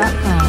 www.thebrandingcoach.com.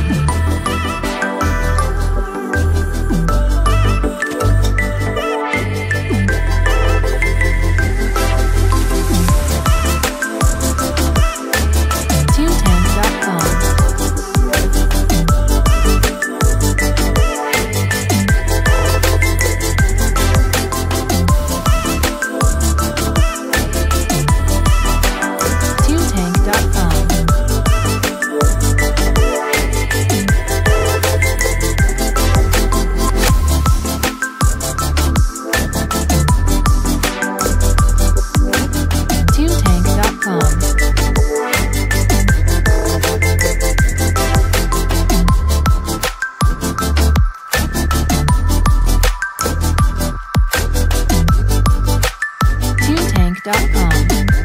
com.